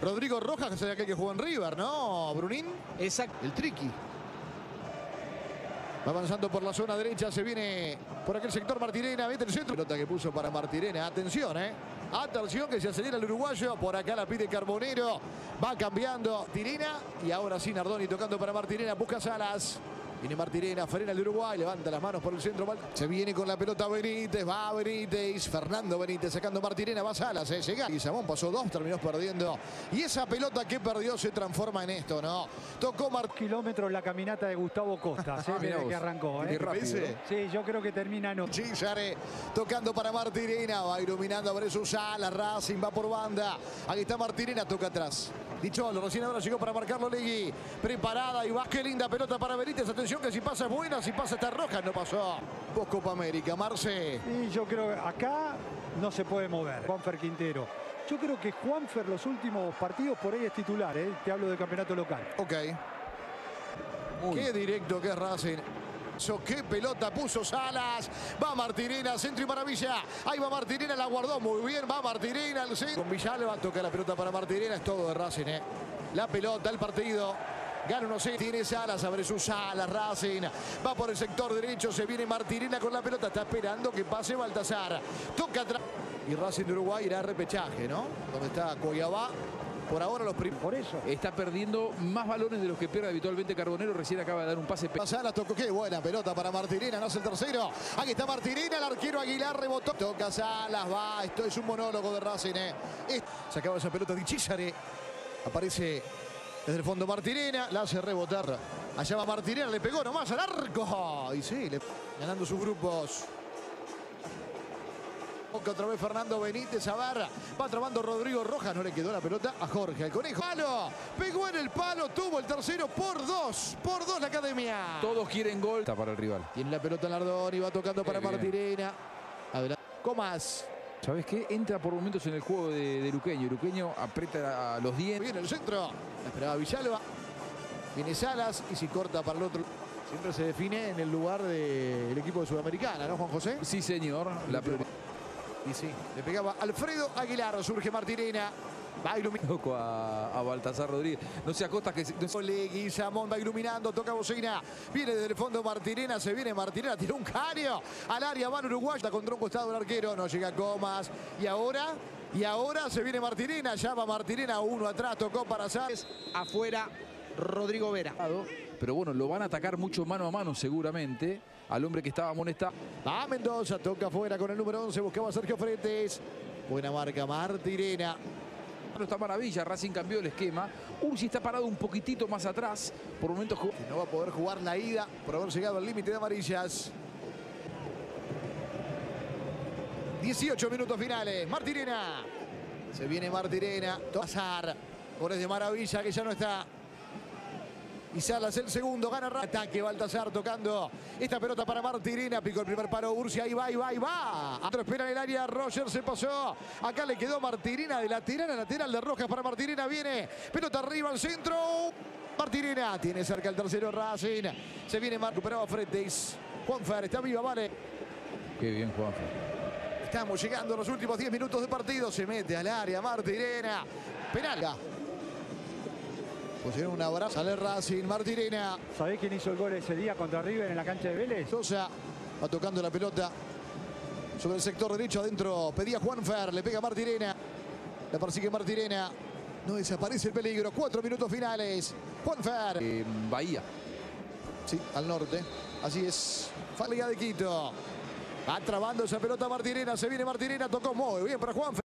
Rodrigo Rojas, que es aquel que jugó en River, ¿no? Brunín. Exacto. El triqui. Va avanzando por la zona derecha, se viene por aquel sector Martirena, vete el centro. Pelota que puso para Martirena, atención, ¿eh? Atención que se acelera el uruguayo, por acá la pide Carbonero, va cambiando Tirena y ahora sí Nardoni tocando para Martirena, busca Salas. Viene Martirena, frena el Uruguay, levanta las manos por el centro. Se viene con la pelota Benítez, va Benítez, Fernando Benítez sacando Martirena, va Salas, eh, llega. Y Samón pasó dos, terminó perdiendo. Y esa pelota que perdió se transforma en esto, ¿no? Tocó Martín. Kilómetros la caminata de Gustavo Costa, ¿sí? Ah, desde que arrancó. ¿eh? rápido. Sí, yo creo que termina no. Chisare tocando para Martirena, va iluminando a su Sala, Racing va por banda. Aquí está Martirena, toca atrás. Dicholo, recién ahora llegó para marcarlo Legui. Preparada y va. Qué linda pelota para Benítez. Atención que si pasa es buena, si pasa está roja. No pasó. Vos Copa América, Marce. Y yo creo que acá no se puede mover. Juanfer Quintero. Yo creo que Juanfer los últimos partidos por ahí es titular, ¿eh? Te hablo del campeonato local. Ok. Qué directo que es Racing. Qué pelota puso Salas. Va Martirena, centro y maravilla. Ahí va Martirena, la guardó muy bien. Va Martirena al centro. Con Villalba toca la pelota para Martirena. Es todo de Racing, ¿eh? La pelota, el partido. Gana uno, tiene Salas, abre su Salas, Racing. Va por el sector derecho, se viene Martirena con la pelota. Está esperando que pase Baltasar. Toca atrás. Y Racing de Uruguay irá a repechaje, ¿no? Donde está Coyabá. Por ahora los primeros. Por eso. Está perdiendo más balones de los que pierde habitualmente Carbonero. Recién acaba de dar un pase. Salas tocó, qué buena pelota para Martirena, no es el tercero. Aquí está Martirena, el arquero Aguilar rebotó. Toca Salas, va, esto es un monólogo de Racing. ¿eh? Se acaba esa pelota de Chisare. Aparece desde el fondo Martirena, la hace rebotar. Allá va Martirena, le pegó nomás al arco. Y sí, le... ganando sus grupos. Otra vez Fernando Benítez, a ver, va trabando Rodrigo Rojas, no le quedó la pelota a Jorge, el conejo. Palo, pegó en el palo, tuvo el tercero por dos, por dos la academia. Todos quieren gol. Está para el rival. Tiene la pelota Nardoni, va tocando para bien. Martirena. Adelante. Comas. ¿Sabes qué? Entra por momentos en el juego de, de Luqueño. Luqueño aprieta a los dientes. Viene el centro. La esperaba Villalba. Viene Salas y si corta para el otro. Siempre se define en el lugar del equipo de Sudamericana, ¿no, Juan José? Sí, señor. La prioridad. Y sí, le pegaba Alfredo Aguilar. Surge Martirena. Va iluminando. A, a Baltasar Rodríguez. No se acosta que... no se- Leguizamón va iluminando, toca bocina. Viene desde el fondo Martirena, se viene Martirena, tiró un caño al área, van Uruguay, está contra un costado el arquero, no llega Comas. Y ahora, y ahora se viene Martirena, ya va Martirena, uno atrás, tocó para Sáenz. afuera Rodrigo Vera. Pero bueno, lo van a atacar mucho mano a mano seguramente al hombre que estaba amonestado. Va Mendoza, toca afuera con el número 11, buscaba a Sergio Fretes. Buena marca, Martirena. No está maravilla, Racing cambió el esquema. Ursi está parado un poquitito más atrás. Por momentos No va a poder jugar la ida por haber llegado al límite de amarillas. 18 minutos finales. Martirena. Se viene Martirena. Pasar. Goles de maravilla que ya no está. Y Salas el segundo, gana ataque, Baltasar tocando esta pelota para Martirena, picó el primer paro Ursi, ahí va, ahí va, ahí va. Otro espera en el área, Roger se pasó, acá le quedó Martirena de lateral a lateral de Rojas para Martirena, viene, pelota arriba al centro, Martirena tiene cerca el tercero Racing, se viene Mar, recuperaba Fretes, Juanfer está viva, vale. Qué bien, Juanfer. Estamos llegando a los últimos 10 minutos de partido. Se mete al área Martirena. Penal. Pusieron un abrazo. Sale Racing. Martirena. ¿Sabés quién hizo el gol ese día contra River en la cancha de Vélez? Sosa va tocando la pelota sobre el sector derecho. Adentro pedía Juanfer. Le pega Martirena. La persigue Martirena. No desaparece el peligro. Cuatro minutos finales. Juanfer. Eh, Bahía. Sí, al norte. Así es. Falga de Quito. Va trabando esa pelota Martirena. Se viene Martirena. Tocó muy bien para Juanfer.